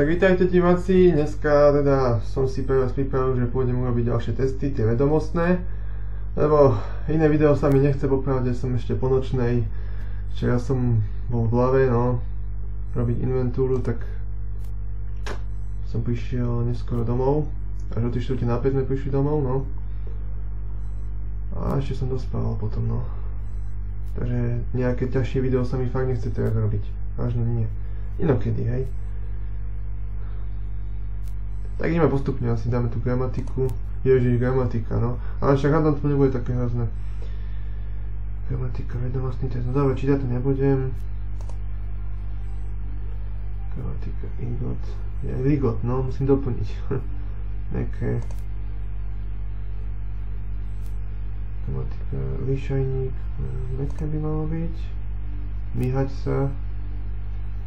Tak vítajte diváci, dneska teda som si pre vás pripravil, že pôjdem urobiť ďalšie testy, tie vedomostné. Lebo iné video sa mi nechce, popravde som ešte po nočnej. Včera som bol v hlave, no, robiť inventúru, tak som prišiel neskoro domov. Až o 3 na 5 sme prišli domov, no. A ešte som dospával potom, no. Takže nejaké ťažšie video sa mi fakt nechce teraz robiť. Vážne nie. Inokedy, hej. Tak ideme postupne, asi dáme tú gramatiku. Ježiš, gramatika, no. Ale však hádam to nebude také hrozné. Gramatika, vedomostný test. No dobre, čítať to nebudem. Gramatika, igot. Ja, ligot, no, musím doplniť. Nejaké. Gramatika, lišajník. Meké by malo byť. Myhať sa.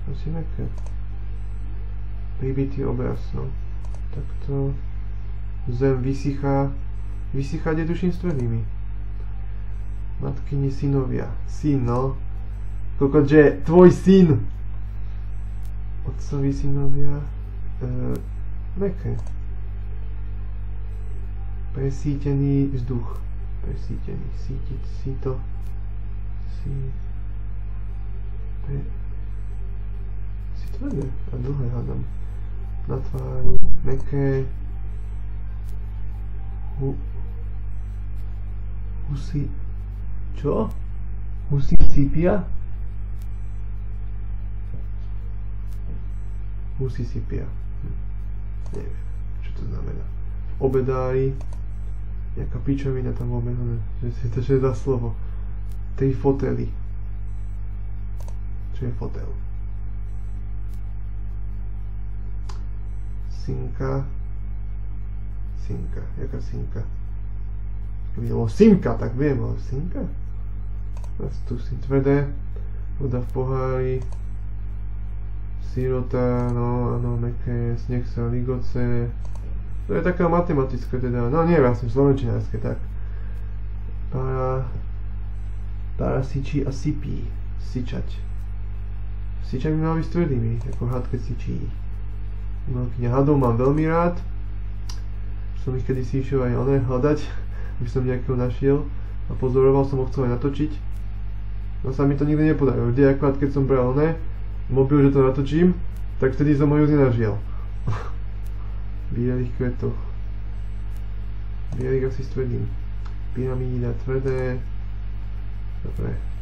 Asi meké. Pribitý obraz, no takto zem vysychá, vysychať je tuším s tvrdými. Matkyni synovia. Syn, no. Kokot, že tvoj syn. Otcovi synovia. E. Presítený vzduch. Presítený. Sítiť, síto. Sí. Pre... Si tvrdé a dlhé hádam na tvári, meké, hu, husy, čo? Husy sypia? Husy sypia. Hm. Neviem, čo to znamená. Obedári, nejaká pičovina tam obedané, že si to je za slovo. Tri fotely. Čo je fotel? Synka, synka, jaká synka? Bylo synka, tak viem, ale synka? Zase tu si tvrdé, voda v pohári, sirota, no áno, meké, sneh sa ligoce, to je taká matematická teda, no nie vlastne slovenčinárske, tak. Para, para sičí a sypí, syčať. Syčať by mal byť s tvrdými, ako hádke sičí. Malkyňa hadov mám veľmi rád. Som ich kedysi išiel aj oné hľadať, aby som nejakého našiel. A pozoroval som ho chcel aj natočiť. No sa mi to nikdy nepodarilo. Vždy akurát keď som bral oné, mobil, že to natočím, tak vtedy som ho ju nenašiel. Bielých kvetoch. Bielých asi s tvrdým. Pyramída, tvrdé. Dobre.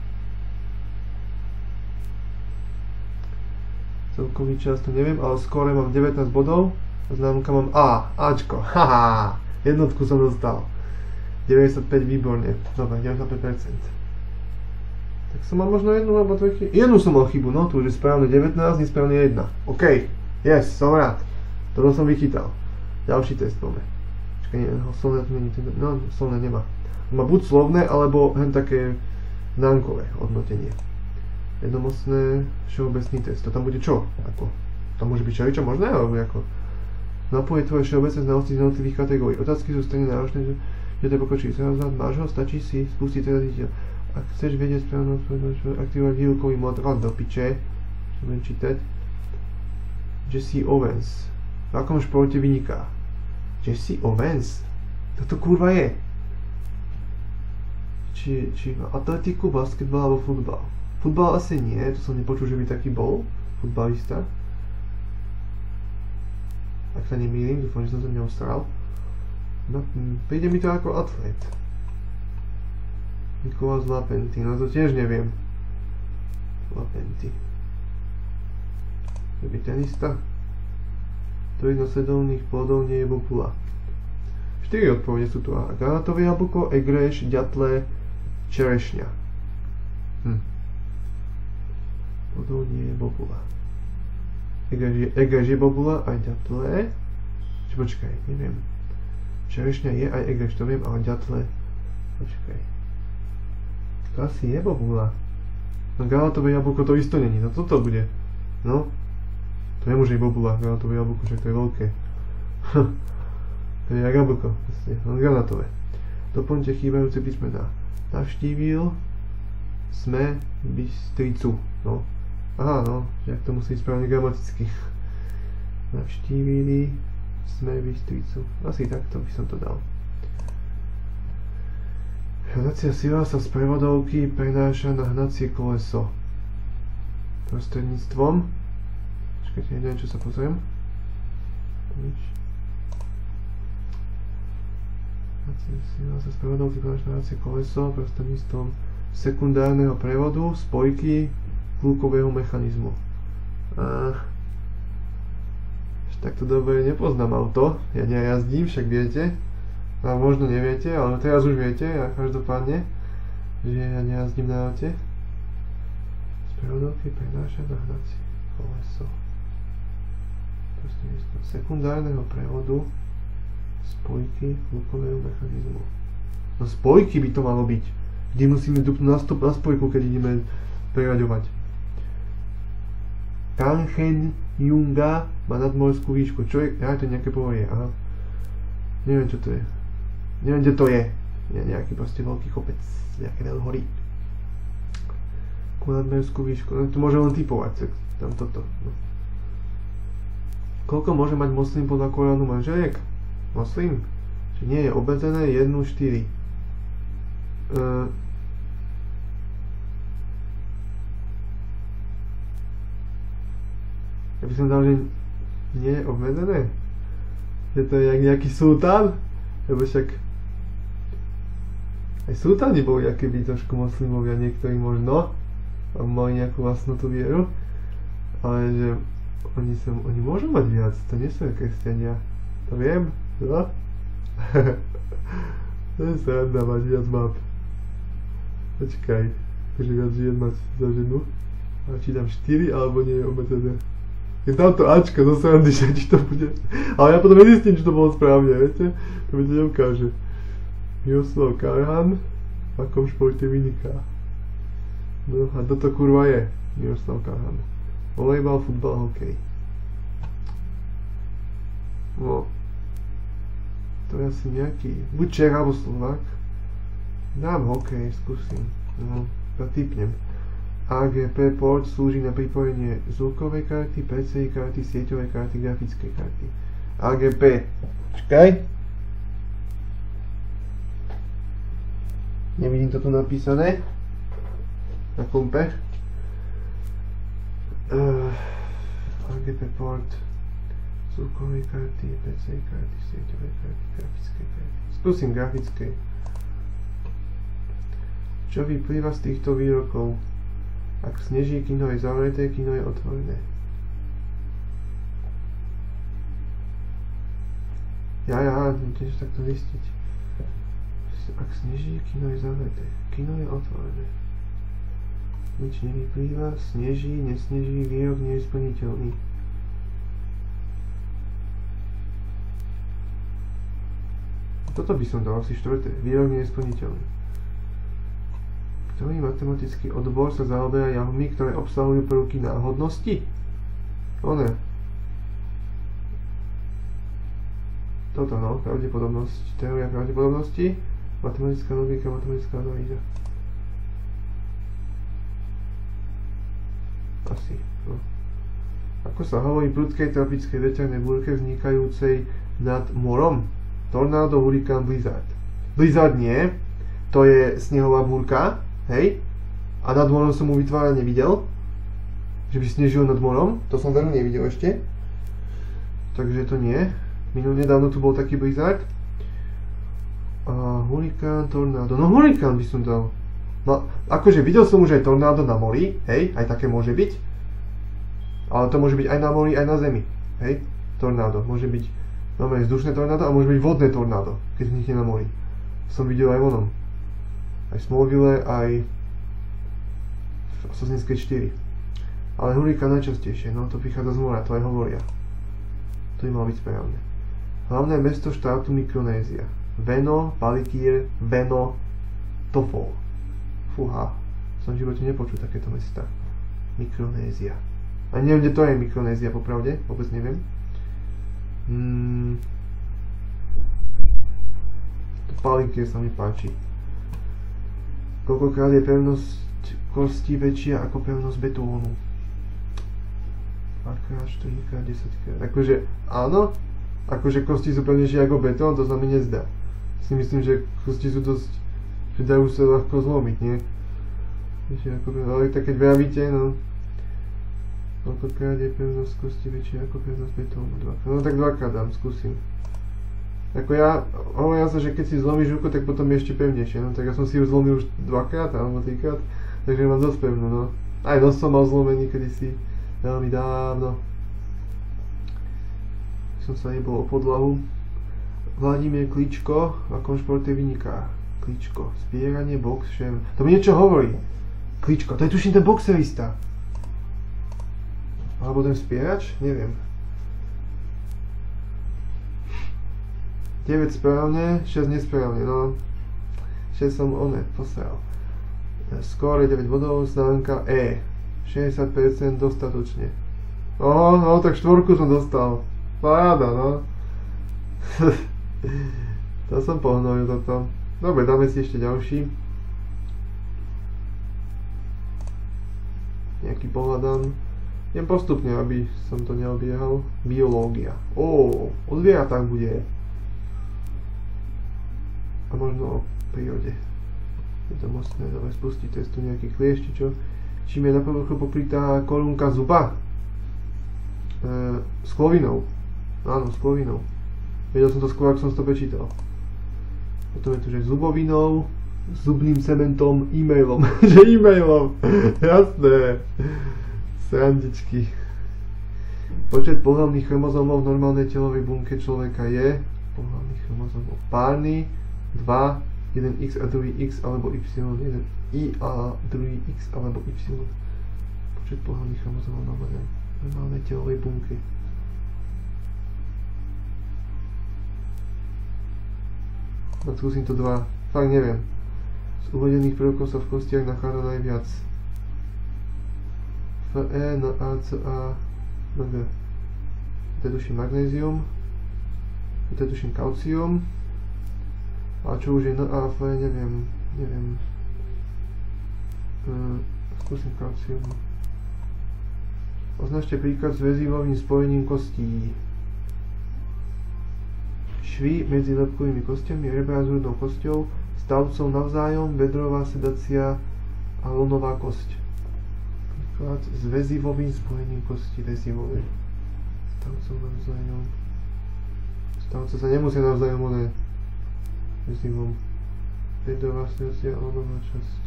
Celkový čas to neviem, ale skore mám 19 bodov a známka mám A, Ačko, haha, jednotku som dostal. 95 výborne, dobre, 95%. Tak som mal možno jednu alebo dve chyby. Jednu som mal chybu, no tu už je správne 19, nesprávne 1. OK, yes, som rád. Toto som vychytal. Ďalší test máme. Čakaj, nie, no, slovné tu není, no slovné nemá. Má buď slovné, alebo hen také známkové hodnotenie vedomostné všeobecný test. To tam bude čo? Ako? Tam môže byť čo možné? Alebo ako? Napoje tvoje všeobecné znalosti z jednotlivých kategórií. Otázky sú stejne náročné, že, že to pokročí. Sa máš ho, stačí si spustiť dieťa. Ak chceš vedieť správnu odpoveď, aktivovať výukový mod, rad do piče, budem čítať. Jesse Owens. V akom športe vyniká? Jesse Owens? Kto to kurva je? Či, či atletiku, basketbal alebo futbal? Futbal asi nie, to som nepočul, že by taký bol, futbalista. Ak sa nemýlim, dúfam, že som sa neostral. No, hm, príde mi to ako atlet. Nikolás Lapenty, no to tiež neviem. Lapenty. Je by tenista? Ktorý nasledovných plodov nie je bobula? 4 odpovede sú tu. Granatové jablko, egreš, ďatle, čerešňa. Hm budú nie bobula. Egež je bobula aj ďatle. Či počkaj, neviem. Čerešňa je aj egež, to viem, ale ďatle... Počkaj. To asi je bobula. No galatové jablko to isto není, no toto bude. No. To nemôže byť bobula, galatové jablko, však to je veľké. to je jak jablko, vlastne, no granatové. Doplňte chýbajúce písmená. Navštívil sme Bystricu, no. Aha, no, jak to musí správne gramaticky. navštívili sme Bystricu. Asi takto by som to dal. Hnacia sila sa z prevodovky prenáša na hnacie koleso. Prostredníctvom... Čakajte, neviem, čo sa pozriem. Nič. Hnacia sila sa z prevodovky prenáša na hnacie koleso prostredníctvom sekundárneho prevodu spojky hlukového mechanizmu. Ach, takto dobre nepoznám auto, ja nejazdím, však viete. A možno neviete, ale teraz už viete, a každopádne, že ja nejazdím na aute. Spravodovky prenáša na hnacie koleso. Prostredníctvom sekundárneho prevodu spojky hlukového mechanizmu. No spojky by to malo byť. Vždy musíme dupnúť na, na spojku, keď ideme preraďovať. Kanchen Junga má nadmorskú výšku. Čo je? Ja to nejaké povorie, aha. Neviem, čo to je. Neviem, kde to je. Je nejaký proste veľký kopec, nejaké hory. Nadmerskú výšku, no to môže len typovať, tam toto. No. Koľko môže mať moslim podľa Koránu manželiek? Moslim? Čiže nie je obmedzené 1, 4. Uh, ja by som dal, že nie je obmedzené. Že to je nejaký sultán? Lebo však aj sultáni boli by trošku moslimovia, niektorí možno, a mali nejakú vlastnú tú vieru, ale že oni, sa, oni môžu mať viac, to nie sú kresťania. To viem, no? to je sranda mať viac bab. Počkaj, takže viac žien mať za ženu. A či dám 4 alebo nie je obmedzené. Je tam to Ačka zo srandy, že či to bude. Ale ja potom nezistím, či to bolo správne, viete? To mi to neukáže. Miroslav Karhan v akom športe vyniká. No a toto kurva je Miroslav Karhan. Volejbal, futbal, hokej. No. To je asi nejaký, buď Čech alebo Slovak. Dám hokej, skúsim. No, typnem. AGP port slúži na pripojenie zvukovej karty, PCI karty, sieťovej karty, grafickej karty. AGP. Čakaj. Nevidím to tu napísané na kompe. Uh, eh, RGB port, zvukovej karty, PC karty, sieťové karty, grafické karty. Skúsim grafické. Čo vyplýva z týchto výrokov? Ak sneží, kino je zavreté, kino je otvorené. Ja, ja, tiež takto zistiť. Ak sneží, kino je zavreté. Kino je otvorené. Nič nevyplýva, sneží, nesneží, výrok nie je splniteľný. Toto by som dal asi štvrté. Výrok nie je splniteľný. Ktorý matematický odbor sa zaoberá javmi, ktoré obsahujú prvky náhodnosti? One. Toto no, pravdepodobnosť, teória pravdepodobnosti. Matematická logika, matematická analýza. Asi, no. Ako sa hovorí prudkej tropickej veternej búrke vznikajúcej nad morom? Tornádo, hurikán, blizzard. Blizzard nie, to je snehová búrka, hej? A nad morom som mu vytvára nevidel, že by snežil nad morom, to som veľmi nevidel ešte. Takže to nie. Minulý nedávno tu bol taký blizzard. A hurikán, tornádo. No hurikán by som dal. No, akože videl som už aj tornádo na mori, hej, aj také môže byť. Ale to môže byť aj na mori, aj na zemi, hej. Tornádo. Môže byť máme vzdušné tornádo a môže byť vodné tornádo, keď vznikne na mori. Som videl aj vonom. Aj v Smallville, aj v Assassin's 4. Ale hurikán najčastejšie, no to prichádza z mora, to aj hovoria. To by malo byť správne. Hlavné mesto štátu Mikronézia. Veno, Palikír, Veno, Tofol. Fúha, som v živote nepočul takéto mesta. Mikronézia. A neviem, kde to je Mikronézia, popravde, vôbec neviem. To Palikír sa mi páči. Koľkokrát je pevnosť kosti väčšia ako pevnosť betónu. 2x, 4x, 10x. Akože áno, akože kosti sú pevnejšie ako betón, to sa mi nezdá. Si myslím, že kosti sú dosť, že dajú sa ľahko zlomiť, nie? Vieš, ako, ale tak keď vravíte, no, koľkokrát je pevnosť kosti väčšia ako pevnosť betónu? Dvakrát. No tak dvakrát dám, skúsim. Ako ja, hovorím sa, že keď si zlomíš ruku, tak potom je ešte pevnejšie, no tak ja som si ju zlomil už dvakrát alebo trikrát, takže mám dosť pevnú, no. Aj nos som mal zlomený kedysi, veľmi dávno. Som sa nebol o podlahu. Vladimír Kličko, v akom športe vyniká? Kličko, spieranie, box, šem. To mi niečo hovorí. Kličko, to je tuším ten boxerista. Alebo ten spierač? Neviem. 9 správne, 6 nesprávne, no. 6 som one, posral. Skóre 9 bodov, známka E. 60% dostatočne. No, no, tak štvorku som dostal. Páda, no. to som pohnojil toto. Dobre, dáme si ešte ďalší. Nejaký pohľadám. Idem postupne, aby som to neobiehal. Biológia. Ó, o zvieratách bude a možno o prírode. Je to mocné, ale spustiť, to je tu nejaký kliešť, čo? Čím je na povrchu pokrytá korunka zuba? E, s klovinou. Áno, s klovinou. Vedel som to skôr, ak som to prečítal. Potom je tu, že zubovinou, zubným cementom, e-mailom. že e-mailom, jasné. Srandičky. Počet pohľavných chromozomov v normálnej telovej bunke človeka je pohľavných chromozomov párny, 2, jeden x a druhý x alebo y, jeden i a druhý x alebo y. Počet pohľadných chromozomov normálnej, normálnej telovej bunky. No skúsim to dva. Fakt neviem. Z uvedených prvkov sa v kostiach nachádza najviac. Fe, N, A, C, A, Mg. To je tuším magnézium. To je tuším kalcium. A čo už je na AF, neviem, neviem. Uh, skúsim kalcium. Označte príklad s väzivovým spojením kostí. Švy medzi lepkovými kostiami, rebra s hrudnou kosťou, stavcov navzájom, bedrová sedacia a lonová kosť. Príklad s väzivovým spojením kostí, väzivové. Stavcov navzájom. Stavce sa nemusia navzájom oné zimom. Bedová srdcia onová časť.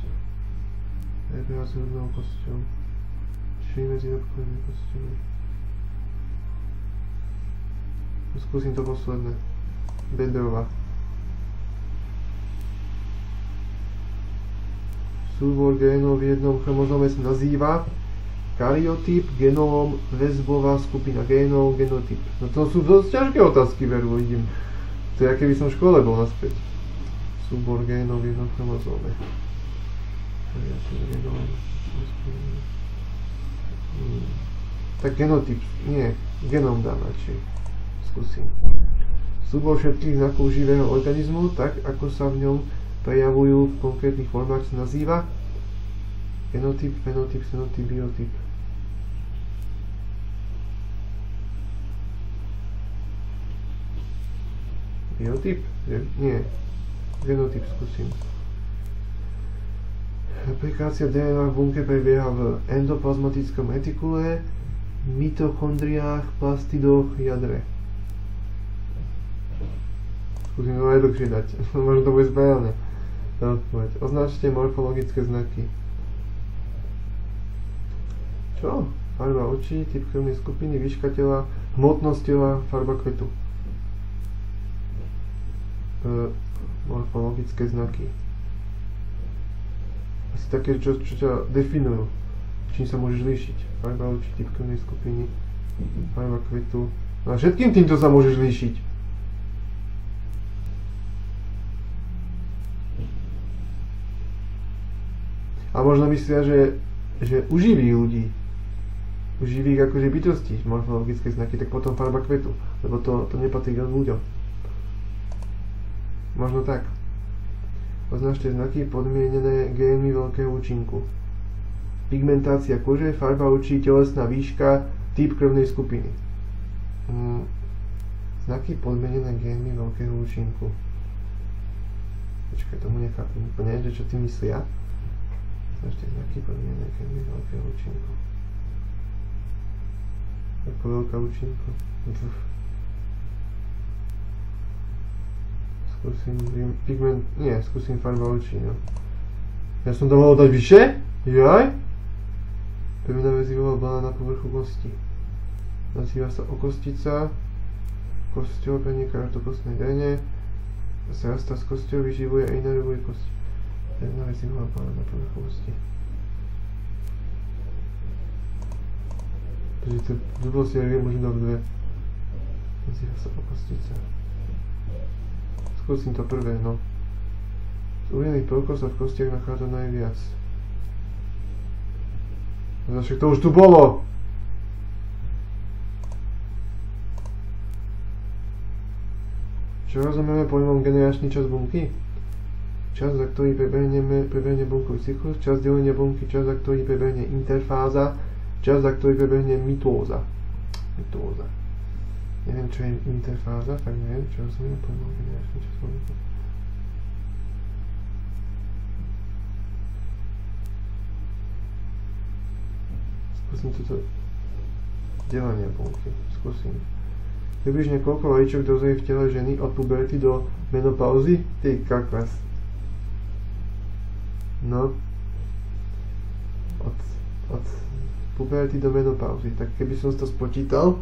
Rebra s hrudnou kosťou. Švy medzi lepkovými kostiami. Skúsim to posledné. Bedrová. Súbor génov v jednom chromozome sa nazýva karyotyp, genóm, väzbová skupina génov, genotyp. No to sú dosť ťažké otázky, veru, vidím. To je, keby som v škole bol naspäť. Súbor génov v jednom chromozóme. Tak genotyp, nie, genom dám radšej. Skúsim. Súbor všetkých znakov živého organizmu, tak ako sa v ňom prejavujú v konkrétnych formách, sa nazýva genotyp, fenotyp, xenotyp, biotyp. Biotyp? Nie. Genotyp skúsim. Aplikácia DNA v bunke prebieha v endoplazmatickom retikule, mitochondriách, plastidoch, jadre. Skúsim to najdlhšie dať. Možno to bude správne. Označte morfologické znaky. Čo? Farba očí, typ krvnej skupiny, výška tela, hmotnosť tela, farba kvetu morfologické znaky. Asi také, čo, čo ťa definujú, čím sa môžeš líšiť. Farba očí, typ krvnej skupiny, farba kvetu. No a všetkým týmto sa môžeš líšiť. A možno myslia, že, že uživí ľudí, uživých akože bytosti, morfologické znaky, tak potom farba kvetu, lebo to, to nepatrí k ľuďom. Možno tak. Označte znaky podmienené génmi veľkého účinku. Pigmentácia kože, farba očí, telesná výška, Typ krvnej skupiny. Mm, znaky podmenené génmi veľkého účinku. Počkaj, tomu nechápem úplne, že čo ty myslia. Ešte znaky podmenené génmi veľkého účinku. Ako veľká účinku. Skúsim pigment, nie, skúsim farba očí, no. Ja som to mohol dať vyššie? Jaj? Pevná väzivová blána na povrchu kosti. Nazýva sa okostica kosťou preniká do kostnej dene, zrastá s kosťou, vyživuje a inervuje kosť. Pevná väzivová blána na povrchu kosti. Takže to blbosti ja môžem dať dve. Nazýva sa okostica. Skúsim to prvé, no. Z uvedených prvkov sa v kostiach nachádza najviac. No to už tu bolo! Čo rozumieme pojmom generačný čas bunky? Čas, za ktorý prebehneme, prebehne bunkový cyklus, čas delenia bunky, čas, za ktorý prebehne interfáza, čas, za ktorý prebehne mitóza. Mitóza. Neviem, čo je interfáza, tak neviem, čo rozumieme pojmom generačný čas bunky. Skúsim toto delenie bunky. Skúsim. Približne koľko vajíčok dozrie v tele ženy od puberty do menopauzy? Ty kaklas. No. Od, od puberty do menopauzy. Tak keby som to spočítal,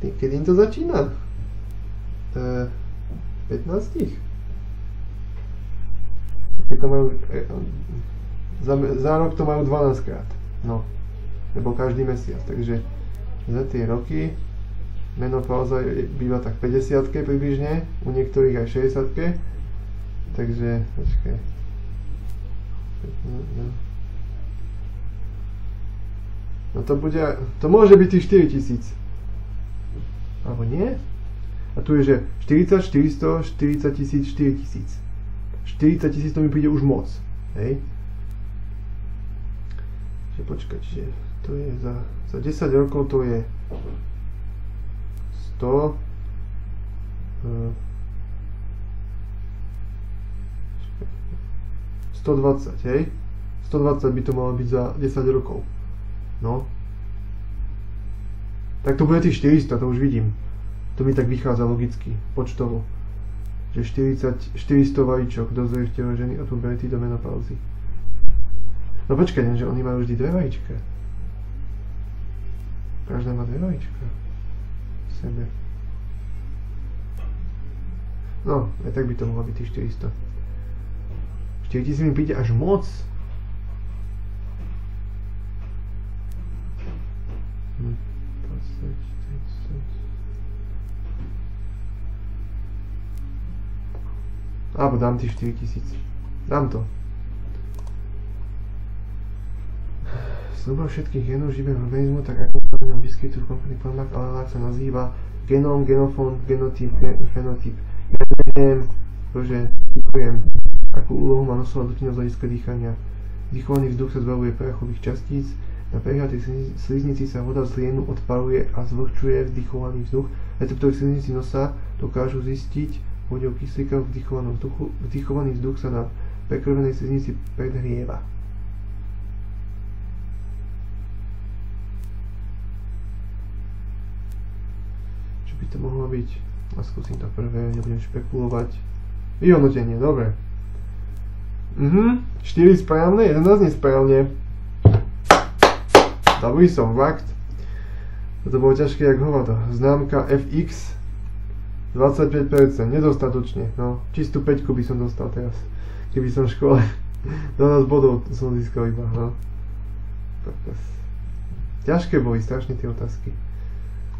kedy im to začína? E, 15? Keď to majú, e, za, za rok to majú 12 krát. No. Nebo každý mesiac. Takže za tie roky menopauza býva tak 50 približne, u niektorých aj 60 takže počkaj. No to bude, to môže byť tých 4000. Alebo nie? A tu je, že 40, 400, 40 tisíc, 4 tisíc. 40 tisíc to mi príde už moc. Hej? Že počkať, že to je za, za 10 rokov to je 100 120, hej? 120 by to malo byť za 10 rokov. No. Tak to bude tých 400, to už vidím. To mi tak vychádza logicky, počtovo. Že 40, 400 vajíčok dozrie v tele ženy od puberty do menopauzy. No počkaj, že oni majú vždy dve vajíčka. Každá má dve vajíčka sebe. No, aj tak by to mohlo byť tých 400. 4000 mi príde až moc. Alebo dám tých 4000. Dám to. Zhruba všetkých genov živého organizmu, tak ako sa ňom vyskytujú v konkrétnych formách alelách sa nazýva genóm, genofón, genotyp, fenotyp. Ja neviem, pretože ďakujem, akú úlohu má nosová dutina z hľadiska dýchania. Dýchovaný vzduch sa zbavuje prachových častíc, na prehľadej sliznici sa voda z lienu odpaluje a zvlhčuje vdychovaný vzduch. Receptory sliznici nosa dokážu zistiť podiel kyslíka vzduchu. Vdychovaný vzduch sa na prekrvenej sliznici predhrieva. to mohlo byť. A skúsim to prvé, nebudem špekulovať. Vyhodnotenie, dobre. Mhm, 4 správne, 11 nesprávne. Dobrý som, fakt. Toto bolo ťažké jak hovado. Známka FX 25%, nedostatočne. No, čistú 5 by som dostal teraz. Keby som v škole 12 bodov som získal iba, no. Ťažké boli strašne tie otázky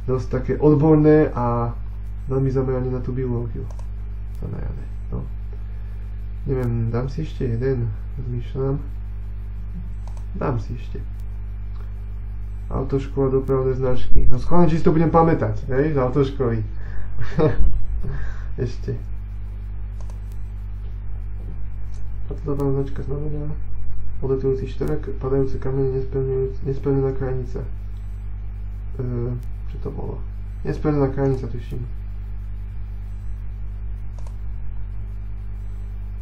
dosť také odborné a veľmi zamerané na tú biológiu. Zamerané, no. Neviem, dám si ešte jeden, zmýšľam. Dám si ešte. Autoškola, dopravné značky. No skladne, či si to budem pamätať, hej, z autoškoly. ešte. A to tá značka znamená odletujúci štrk, padajúce kamene, nesplnená krajnica. E, čo to bolo? Nesplnená kranica, tuším.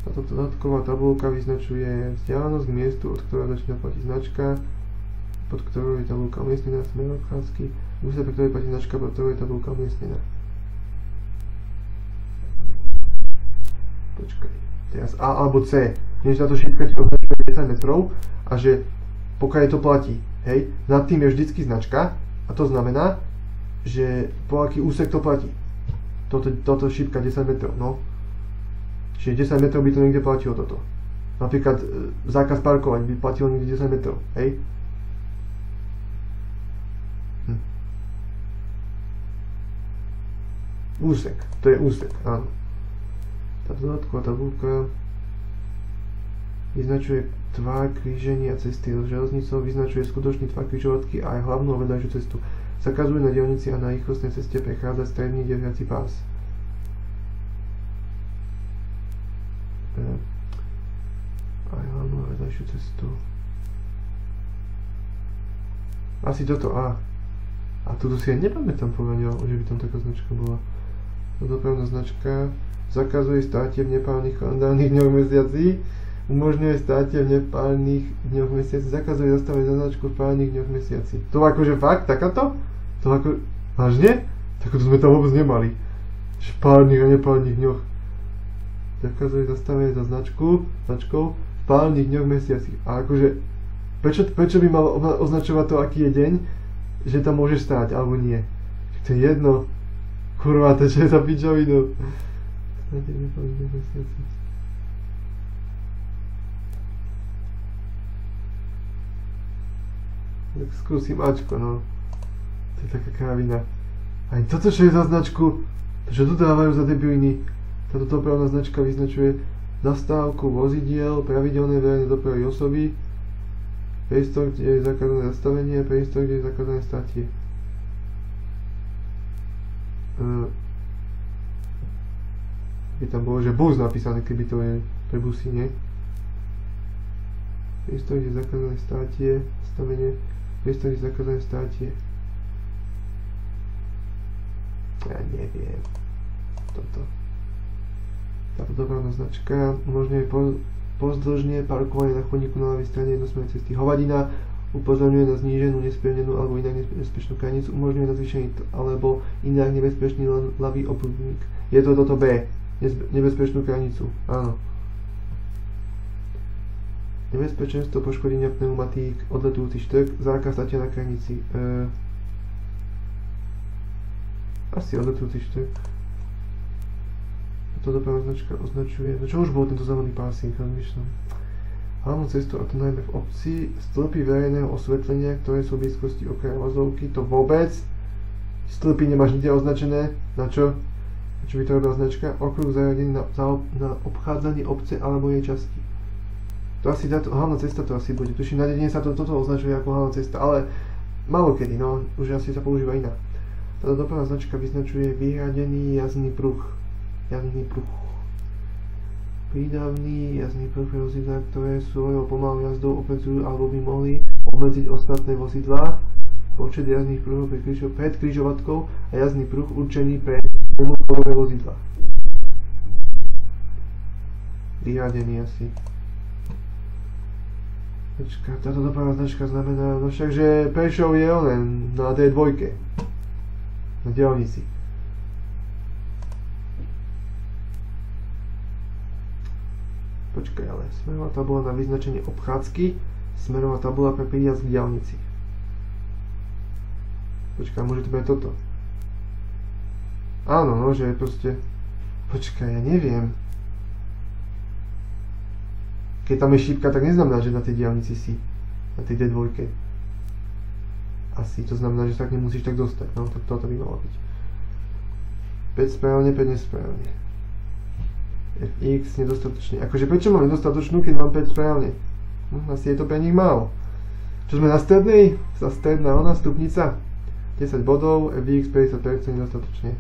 Táto dodatková tabulka vyznačuje vzdialenosť k miestu, od ktorého začína platiť značka, pod ktorou je tabulka umiestnená, smer obchádzky, úsek, pre ktorej platí značka, pod ktorou je tabulka Počkaj. Teraz A alebo C. Než na to šípka ti označuje 10 metrov a že pokiaľ to platí, hej, nad tým je vždycky značka a to znamená, že po aký úsek to platí. Toto, toto šípka 10 metrov, no. Čiže 10 metrov by to niekde platilo toto. Napríklad e, zákaz parkovať by platilo niekde 10 metrov, hej? Hm. Úsek, to je úsek, áno. Tá dodatková tabulka vyznačuje tvár kríženia cesty s železnicou, vyznačuje skutočný tvar križovatky a aj hlavnú a vedľajšiu cestu. Zakazuje na dielnici a na rýchlostnej ceste prechádzať stredný deliaci pás. aj hlavnú a vedľajšiu cestu. Asi toto A. A tuto si aj nepamätám povedať, že by tam taká značka bola. Dopravná značka zakazuje státie v nepálnych kalendárnych dňoch mesiaci, umožňuje státie v nepálnych dňoch mesiaci, zakazuje zastaviť značku v pálnych dňoch mesiaci. To akože fakt, takáto? To ako, vážne? Tak to sme tam vôbec nemali. V pálnych a nepálnych dňoch zakazuje zastavenie za značku, značkou v pálnych dňoch mesiaci. A akože, prečo, prečo by mal označovať to, aký je deň, že tam môže stáť, alebo nie. To je jedno. Kurva, to čo je za pičovinu. V nepálnych dňoch mesiaci. Tak skúsim Ačko, no. To je taká kravina. Aj toto, čo je za značku, to čo tu dávajú za debiliny, táto dopravná značka vyznačuje zastávku vozidiel, pravidelné verejné dopravy osoby, priestor, kde je zakázané zastavenie, priestor, kde je zakázané statie. Uh, by tam bolo, že bus napísané, keby to je pre busy, nie? Priestor, kde je zakázané státie, zastavenie, priestor, kde je zakázané státie. Ja neviem. Toto. Táto dopravná značka umožňuje po, pozdĺžne parkovanie na chodníku na ľavej strane jednosmernej cesty. Hovadina upozorňuje na zníženú, nespevnenú alebo inak nebezpečnú kranicu, umožňuje na zvýšený alebo inak nebezpečný ľavý obľudník. Je to toto B, nebezpečnú kranicu, áno. Nebezpečenstvo poškodenia pneumatík, odletujúci štrk, zákaz statia na kranici. E, asi odletujúci štrk táto dopravná značka označuje, no čo už bol tento zelený pásik, rozmýšľam. Hlavnú cestu, a to najmä v obci, stĺpy verejného osvetlenia, ktoré sú v blízkosti okraja vozovky, to vôbec. Stĺpy nemáš nikde označené, na čo? Čo by to robila značka? Okruh zariadený na, na obchádzanie obce alebo jej časti. To asi táto hlavná cesta to asi bude. Tuším, na dedine sa to, toto označuje ako hlavná cesta, ale malo kedy, no, už asi sa používa iná. Táto dopravná značka vyznačuje vyhradený jazdný pruh jazdný pruh. Prídavný jazdný pruh pre vozidlá, ktoré svojou pomalou jazdou obmedzujú alebo by mohli obmedziť ostatné vozidlá. Počet jazdných pruhov pre križo, pred križovatkou a jazdný pruh určený pre nemotorové vozidlá. Vyhradený asi. Počka, táto dopravná značka znamená, no však, že Prešov je onen na D2. Na diálnici. Počkaj, ale smerová tabula na vyznačenie obchádzky, smerová tabula pre príjazd k diálnici. Počkaj, môže to byť toto. Áno, no, že proste... Počkaj, ja neviem. Keď tam je šípka, tak neznamená, že na tej diálnici si. Na tej D2. Asi, to znamená, že tak nemusíš tak dostať. No, tak toto by malo byť. 5 správne, 5 nesprávne fx nedostatočný. Akože prečo mám nedostatočnú, keď mám 5 správne? Hm, asi je to pre nich málo. Čo sme na strednej? Sa stredná ona stupnica. 10 bodov, fx 50% nedostatočne.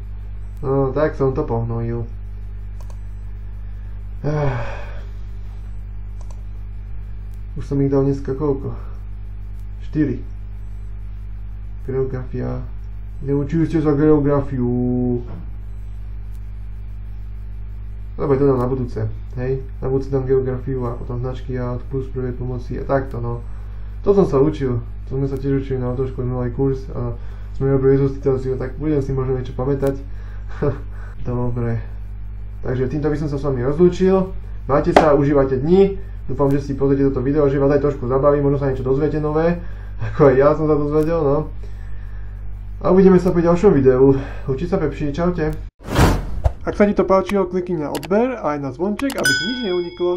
No, tak som to pohnojil. Ah. Už som ich dal dneska koľko? 4. Geografia. Neučili ste sa geografiu. Je to dám na budúce, hej? Na budúce dám geografiu a potom značky a plus prvej pomoci a takto, no. To som sa učil, to sme sa tiež učili na autoškole minulý kurz a sme robili resuscitáciu, tak budem si možno niečo pamätať. Dobre. Takže týmto by som sa s vami rozlúčil. Majte sa, užívajte dni. Dúfam, že si pozrite toto video, že vás aj trošku zabaví, možno sa niečo dozviete nové, ako aj ja som sa dozvedel, no. A uvidíme sa pri ďalšom videu. Učí sa Pepši, čaute. Ak sa ti to páčilo, klikni na odber a aj na zvonček, aby ti nič neuniklo.